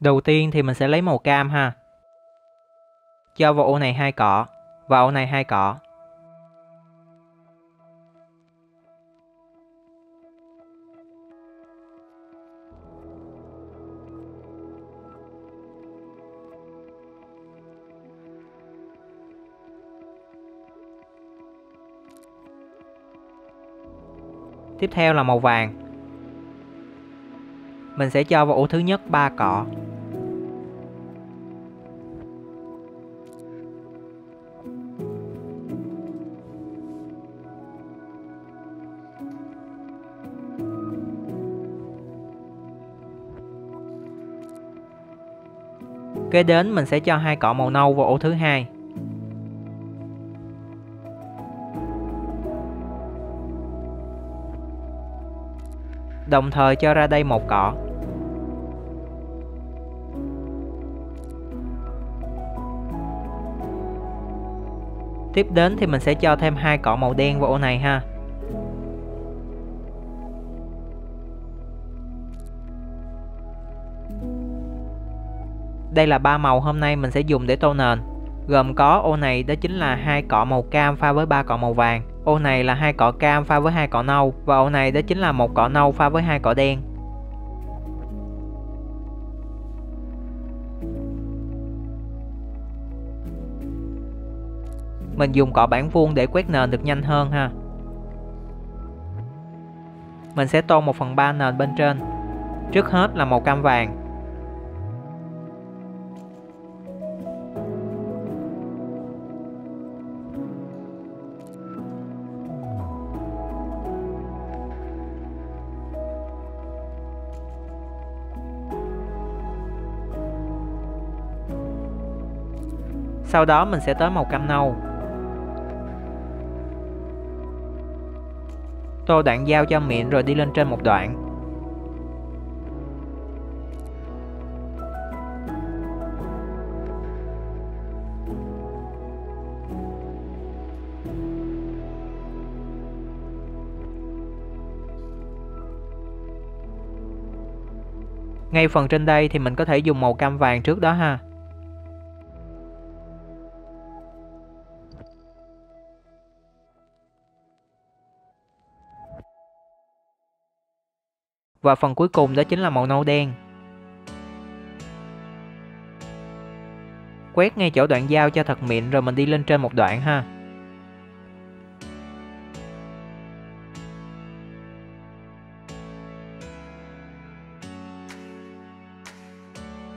Đầu tiên thì mình sẽ lấy màu cam ha. Cho vào ô này hai cọ, và ô này hai cọ. Tiếp theo là màu vàng. Mình sẽ cho vào ổ thứ nhất 3 cọ. Kế đến, mình sẽ cho hai cọ màu nâu vào ổ thứ hai. Đồng thời cho ra đây một cọ. Tiếp đến thì mình sẽ cho thêm hai cọ màu đen vào ô này ha. Đây là ba màu hôm nay mình sẽ dùng để tô nền. Gồm có ô này đó chính là hai cọ màu cam pha với ba cọ màu vàng. Ô này là hai cọ cam pha với hai cọ nâu và ô này đó chính là một cọ nâu pha với hai cọ đen. Mình dùng cọ bản vuông để quét nền được nhanh hơn ha. Mình sẽ tô 1 phần 3 nền bên trên. Trước hết là màu cam vàng. Sau đó mình sẽ tới màu cam nâu Tô đoạn dao cho miệng rồi đi lên trên một đoạn. Ngay phần trên đây thì mình có thể dùng màu cam vàng trước đó ha. Và phần cuối cùng đó chính là màu nâu đen. Quét ngay chỗ đoạn dao cho thật mịn rồi mình đi lên trên một đoạn ha.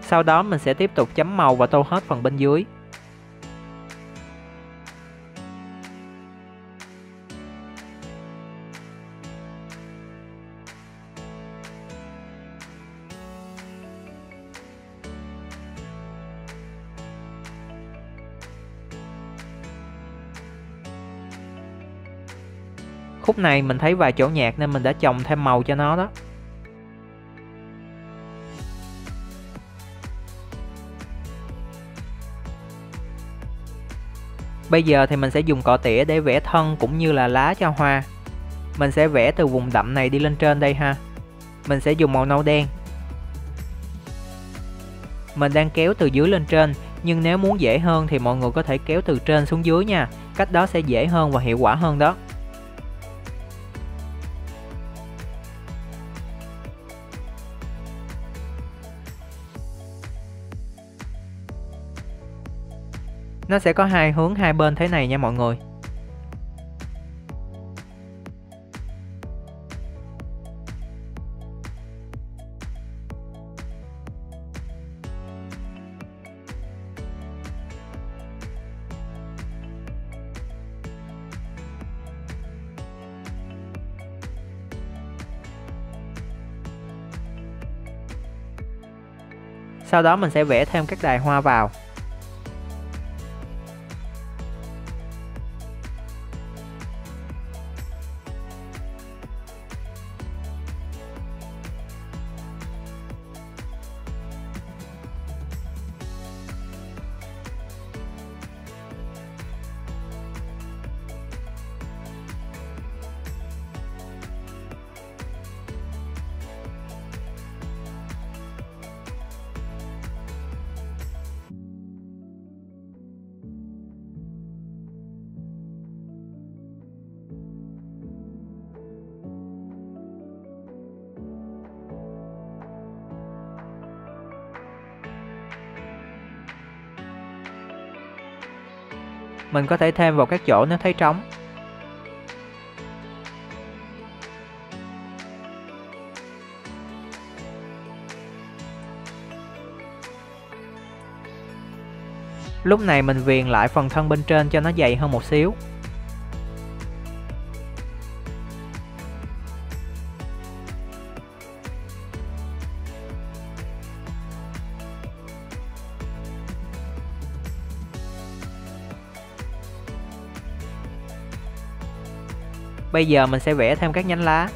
Sau đó mình sẽ tiếp tục chấm màu và tô hết phần bên dưới. Khúc này mình thấy vài chỗ nhạt nên mình đã trồng thêm màu cho nó đó. Bây giờ thì mình sẽ dùng cọ tỉa để vẽ thân cũng như là lá cho hoa. Mình sẽ vẽ từ vùng đậm này đi lên trên đây ha. Mình sẽ dùng màu nâu đen. Mình đang kéo từ dưới lên trên, nhưng nếu muốn dễ hơn thì mọi người có thể kéo từ trên xuống dưới nha. Cách đó sẽ dễ hơn và hiệu quả hơn đó. Nó sẽ có hai hướng, hai bên thế này nha mọi người. Sau đó mình sẽ vẽ thêm các đài hoa vào. Mình có thể thêm vào các chỗ nếu thấy trống. Lúc này mình viền lại phần thân bên trên cho nó dày hơn một xíu. Bây giờ mình sẽ vẽ thêm các nhánh lá.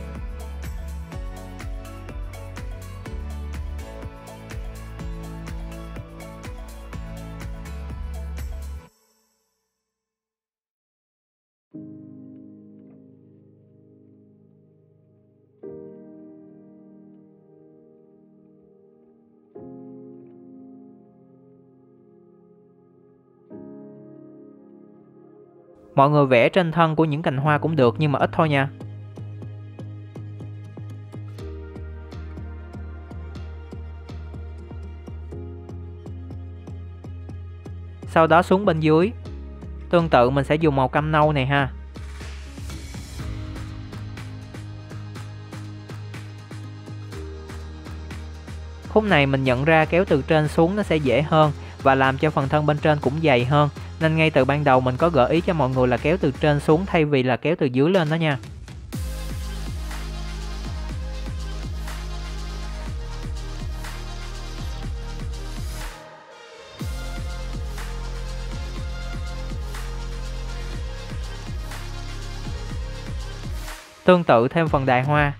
Mọi người vẽ trên thân của những cành hoa cũng được, nhưng mà ít thôi nha. Sau đó xuống bên dưới. Tương tự, mình sẽ dùng màu cam nâu này ha. Khúc này mình nhận ra kéo từ trên xuống nó sẽ dễ hơn và làm cho phần thân bên trên cũng dày hơn nên ngay từ ban đầu mình có gợi ý cho mọi người là kéo từ trên xuống thay vì là kéo từ dưới lên đó nha. Tương tự thêm phần đài hoa,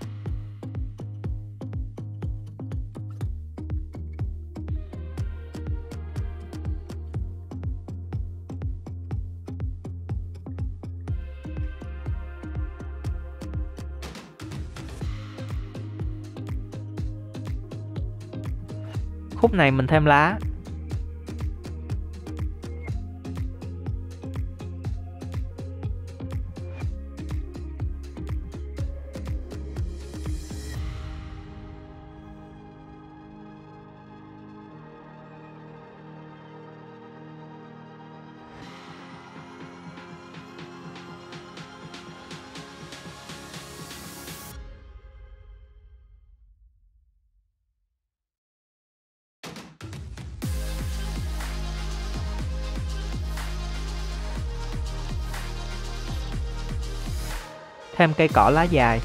Khúc này mình thêm lá. Thêm cây cỏ lá dài.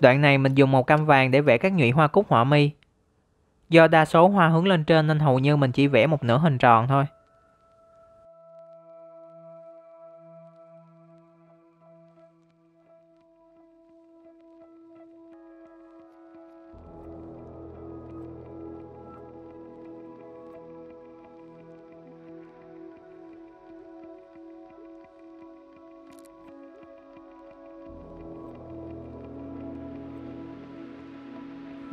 Đoạn này mình dùng màu cam vàng để vẽ các nhụy hoa cúc, họa mi. Do đa số hoa hướng lên trên nên hầu như mình chỉ vẽ một nửa hình tròn thôi.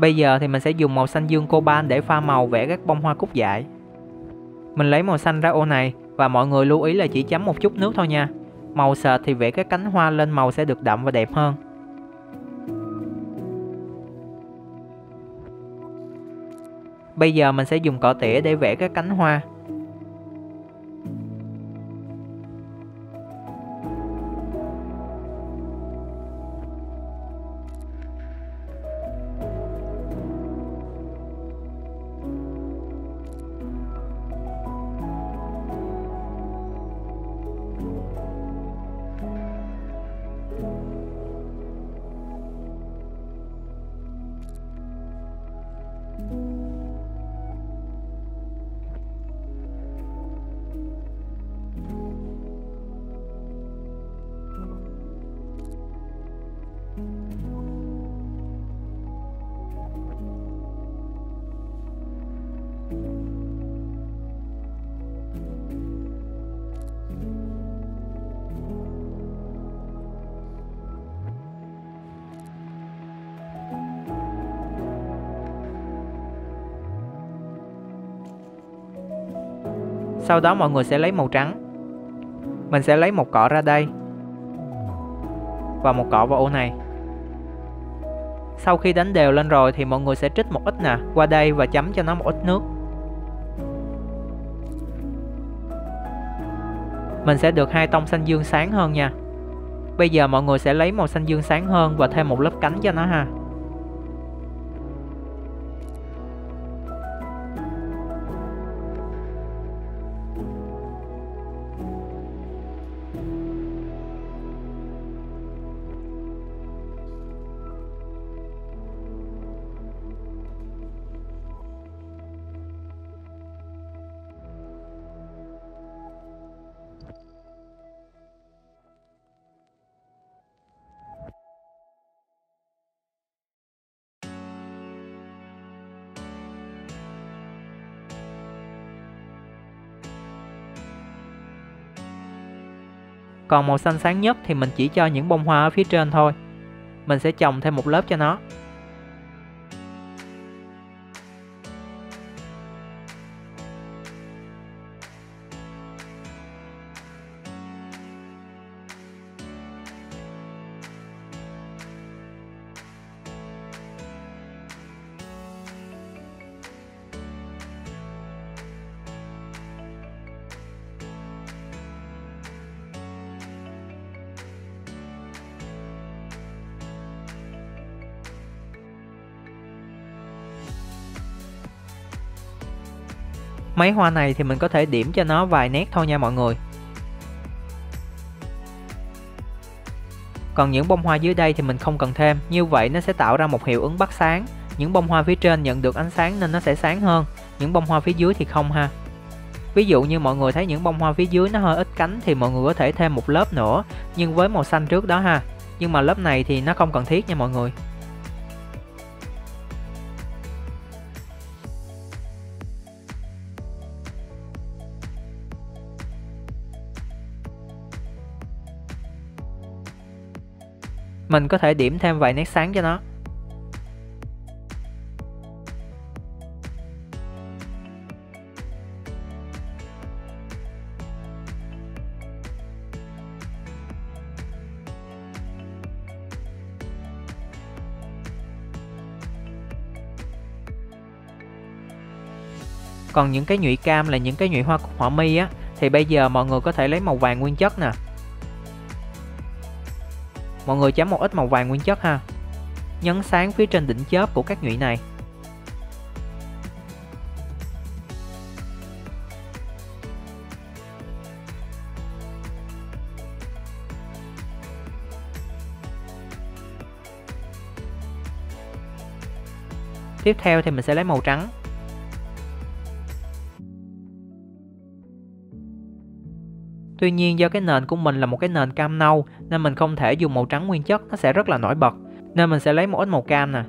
Bây giờ thì mình sẽ dùng màu xanh dương coban để pha màu vẽ các bông hoa cúc dại. Mình lấy màu xanh ra ô này và mọi người lưu ý là chỉ chấm một chút nước thôi nha. Màu sệt thì vẽ các cánh hoa lên màu sẽ được đậm và đẹp hơn. Bây giờ mình sẽ dùng cọ tỉa để vẽ các cánh hoa. Sau đó mọi người sẽ lấy màu trắng. Mình sẽ lấy một cọ ra đây. Và một cọ vào ô này. Sau khi đánh đều lên rồi thì mọi người sẽ trích một ít nè, Qua đây và chấm cho nó một ít nước. Mình sẽ được hai tông xanh dương sáng hơn nha. Bây giờ mọi người sẽ lấy màu xanh dương sáng hơn và thêm một lớp cánh cho nó ha. Còn màu xanh sáng nhất thì mình chỉ cho những bông hoa ở phía trên thôi. Mình sẽ trồng thêm một lớp cho nó. Mấy hoa này thì mình có thể điểm cho nó vài nét thôi nha mọi người. Còn những bông hoa dưới đây thì mình không cần thêm. Như vậy nó sẽ tạo ra một hiệu ứng bắt sáng. Những bông hoa phía trên nhận được ánh sáng nên nó sẽ sáng hơn. Những bông hoa phía dưới thì không ha. Ví dụ như mọi người thấy những bông hoa phía dưới nó hơi ít cánh thì mọi người có thể thêm một lớp nữa, Nhưng với màu xanh trước đó ha. Nhưng mà lớp này thì nó không cần thiết nha mọi người. Mình có thể điểm thêm vài nét sáng cho nó. Còn những cái nhụy cam là những cái nhụy hoa cúc họa mi á, Thì bây giờ mọi người có thể lấy màu vàng nguyên chất nè. Mọi người chấm một ít màu vàng nguyên chất ha. Nhấn sáng phía trên đỉnh chớp của các nhụy này. Tiếp theo thì mình sẽ lấy màu trắng. Tuy nhiên do cái nền của mình là một cái nền cam nâu nên mình không thể dùng màu trắng nguyên chất, nó sẽ rất là nổi bật. Nên mình sẽ lấy một ít màu cam nè.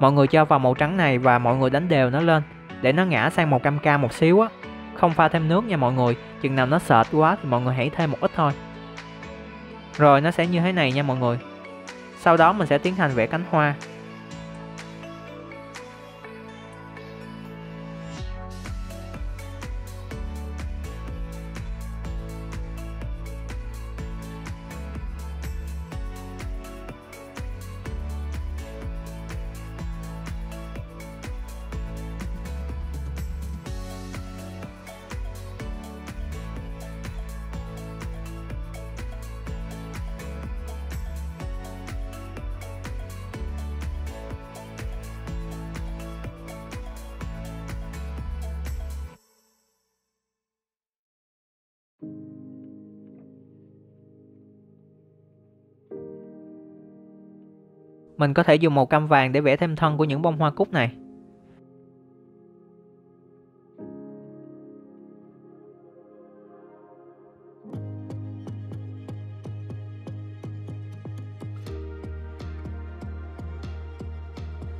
Mọi người cho vào màu trắng này và mọi người đánh đều nó lên để nó ngã sang màu cam cam một xíu á. Không pha thêm nước nha mọi người, chừng nào nó sệt quá thì mọi người hãy thêm một ít thôi. Rồi nó sẽ như thế này nha mọi người. Sau đó mình sẽ tiến hành vẽ cánh hoa. Mình có thể dùng màu cam vàng để vẽ thêm thân của những bông hoa cúc này.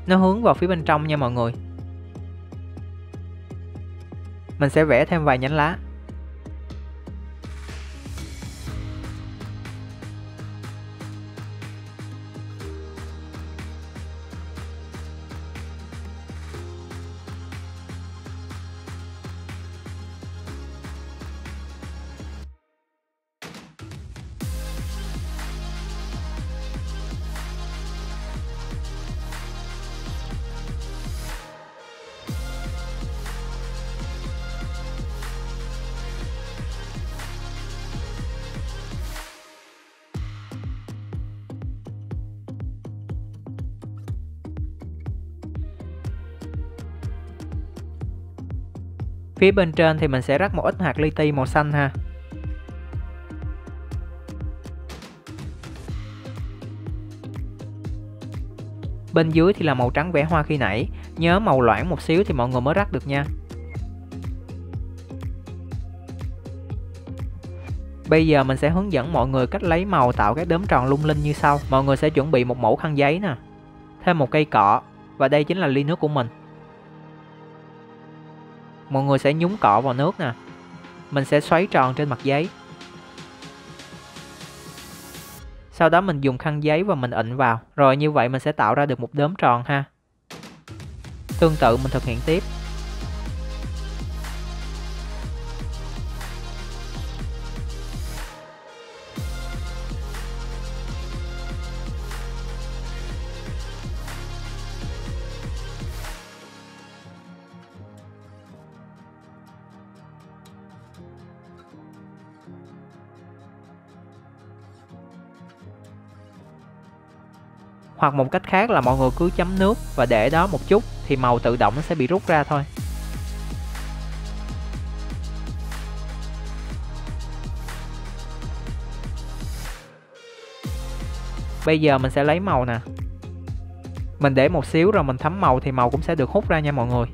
Nó hướng vào phía bên trong nha mọi người. Mình sẽ vẽ thêm vài nhánh lá. Phía bên trên thì mình sẽ rắc một ít hạt li ti màu xanh ha. Bên dưới thì là màu trắng vẽ hoa khi nãy, nhớ màu loãng một xíu thì mọi người mới rắc được nha. Bây giờ mình sẽ hướng dẫn mọi người cách lấy màu tạo các đốm tròn lung linh như sau. Mọi người sẽ chuẩn bị một mẫu khăn giấy nè, thêm một cây cọ và đây chính là ly nước của mình. Mọi người sẽ nhúng cọ vào nước nè. Mình sẽ xoáy tròn trên mặt giấy. Sau đó mình dùng khăn giấy và mình ịnh vào. Rồi như vậy mình sẽ tạo ra được một đốm tròn ha. Tương tự mình thực hiện tiếp. Hoặc một cách khác là mọi người cứ chấm nước và để đó một chút thì màu tự động nó sẽ bị rút ra thôi. Bây giờ mình sẽ lấy màu nè. Mình để một xíu rồi mình thấm màu thì màu cũng sẽ được hút ra nha mọi người.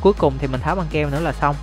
Cuối cùng thì mình tháo băng keo nữa là xong.